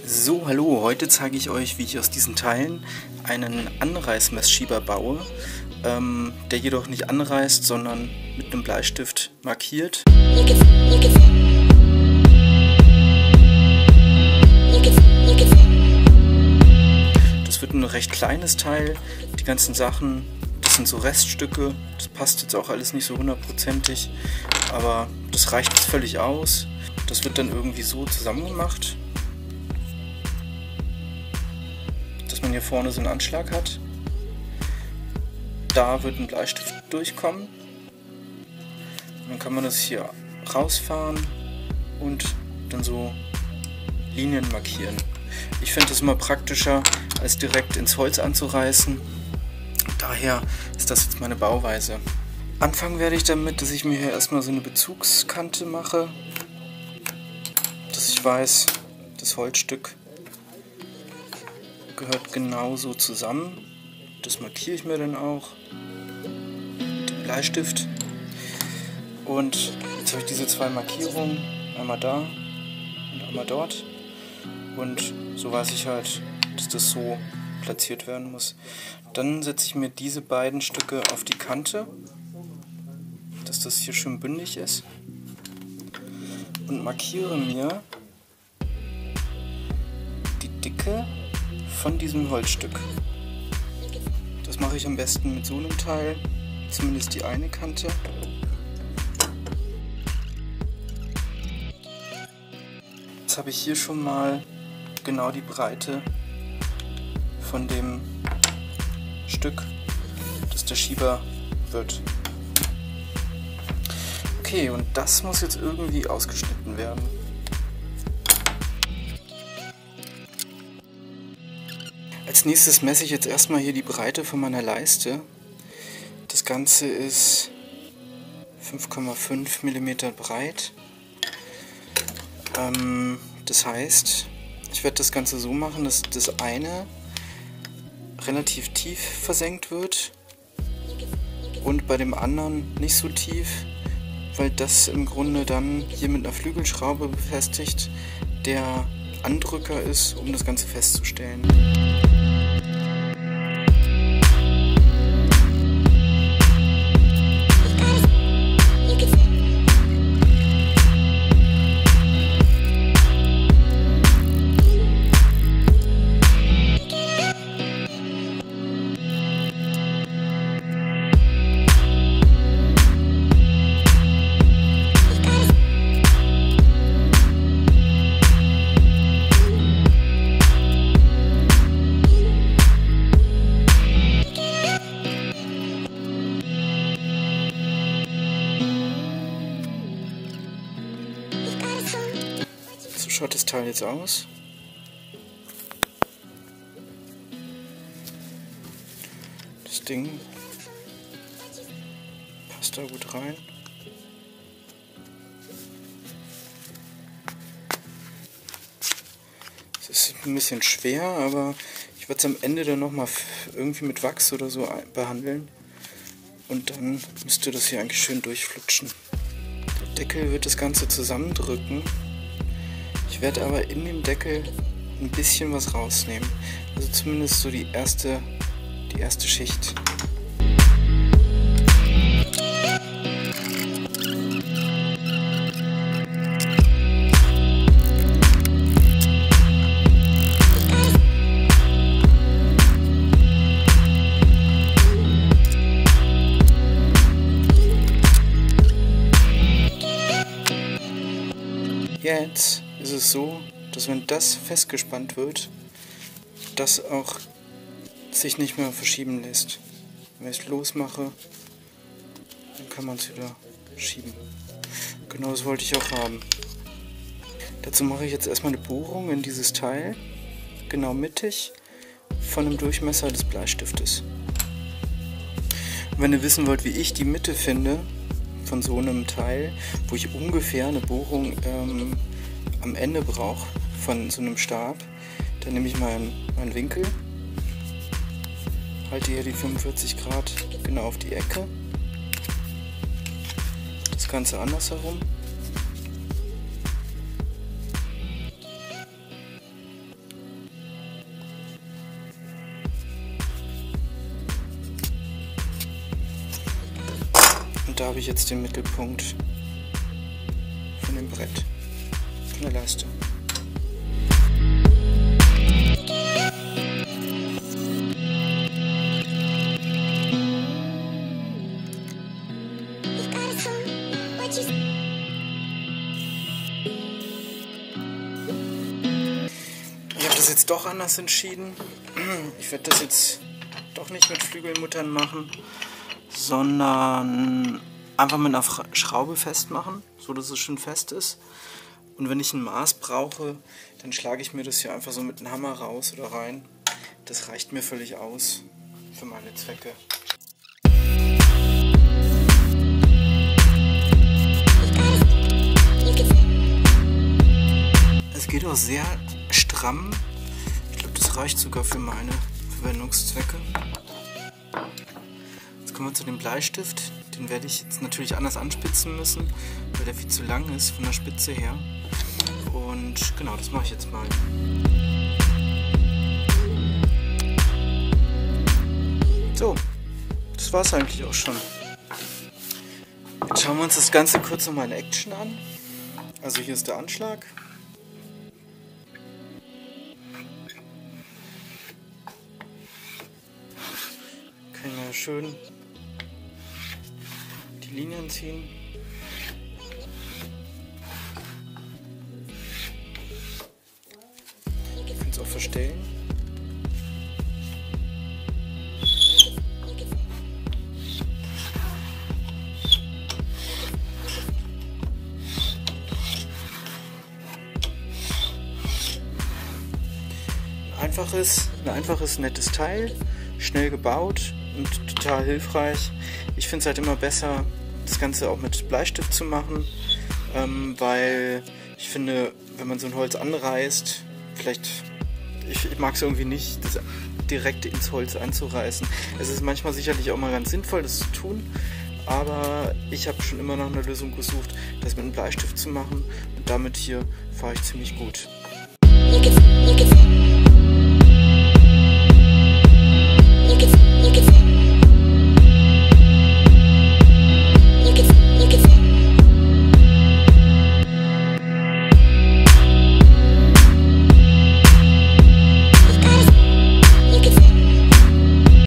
So, hallo, heute zeige ich euch, wie ich aus diesen Teilen einen Anreißmessschieber baue, ähm, der jedoch nicht anreißt, sondern mit einem Bleistift markiert. Das wird ein recht kleines Teil, die ganzen Sachen, das sind so Reststücke, das passt jetzt auch alles nicht so hundertprozentig, aber das reicht jetzt völlig aus. Das wird dann irgendwie so zusammen hier vorne so einen Anschlag hat. Da wird ein Bleistift durchkommen. dann kann man das hier rausfahren und dann so Linien markieren. Ich finde es immer praktischer, als direkt ins Holz anzureißen. Daher ist das jetzt meine Bauweise. Anfangen werde ich damit, dass ich mir hier erstmal so eine Bezugskante mache, dass ich weiß, das Holzstück gehört genauso zusammen. Das markiere ich mir dann auch mit dem Bleistift. Und jetzt habe ich diese zwei Markierungen, einmal da und einmal dort. Und so weiß ich halt, dass das so platziert werden muss. Dann setze ich mir diese beiden Stücke auf die Kante, dass das hier schön bündig ist. Und markiere mir die Dicke von diesem Holzstück. Das mache ich am besten mit so einem Teil, zumindest die eine Kante. Jetzt habe ich hier schon mal genau die Breite von dem Stück, das der Schieber wird. Okay, und das muss jetzt irgendwie ausgeschnitten werden. Als nächstes messe ich jetzt erstmal hier die Breite von meiner Leiste. Das Ganze ist 5,5 mm breit. Ähm, das heißt, ich werde das Ganze so machen, dass das eine relativ tief versenkt wird und bei dem anderen nicht so tief, weil das im Grunde dann hier mit einer Flügelschraube befestigt der Andrücker ist, um das Ganze festzustellen. Schaut das Teil jetzt aus. Das Ding passt da gut rein. Es ist ein bisschen schwer, aber ich werde es am Ende dann nochmal irgendwie mit Wachs oder so behandeln. Und dann müsste das hier eigentlich schön durchflutschen. Der Deckel wird das Ganze zusammendrücken werde aber in dem Deckel ein bisschen was rausnehmen. Also zumindest so die erste, die erste Schicht. Jetzt ist es so, dass wenn das festgespannt wird, das auch sich nicht mehr verschieben lässt. Wenn ich es losmache, dann kann man es wieder schieben. Genau das wollte ich auch haben. Dazu mache ich jetzt erstmal eine Bohrung in dieses Teil, genau mittig von dem Durchmesser des Bleistiftes. Wenn ihr wissen wollt, wie ich die Mitte finde von so einem Teil, wo ich ungefähr eine Bohrung ähm, am Ende brauche von so einem Stab, dann nehme ich meinen, meinen Winkel, halte hier die 45 Grad genau auf die Ecke, das Ganze andersherum. Und da habe ich jetzt den Mittelpunkt von dem Brett der Leiste. Ich habe das jetzt doch anders entschieden. Ich werde das jetzt doch nicht mit Flügelmuttern machen, sondern einfach mit einer Schraube festmachen, so dass es schön fest ist. Und wenn ich ein Maß brauche, dann schlage ich mir das hier einfach so mit einem Hammer raus oder rein. Das reicht mir völlig aus für meine Zwecke. Es geht auch sehr stramm. Ich glaube, das reicht sogar für meine Verwendungszwecke. Jetzt kommen wir zu dem Bleistift. Den werde ich jetzt natürlich anders anspitzen müssen, weil der viel zu lang ist von der Spitze her. Und genau, das mache ich jetzt mal. So, das war es eigentlich auch schon. Jetzt schauen wir uns das Ganze kurz nochmal in Action an. Also hier ist der Anschlag. Können wir schön Linien ziehen. Ich kann es auch verstellen. einfaches, ein einfaches, nettes Teil, schnell gebaut und total hilfreich. Ich finde es halt immer besser, das Ganze auch mit Bleistift zu machen, ähm, weil ich finde, wenn man so ein Holz anreißt, vielleicht, ich, ich mag es irgendwie nicht, das direkt ins Holz einzureißen. Es ist manchmal sicherlich auch mal ganz sinnvoll, das zu tun, aber ich habe schon immer nach einer Lösung gesucht, das mit einem Bleistift zu machen und damit hier fahre ich ziemlich gut.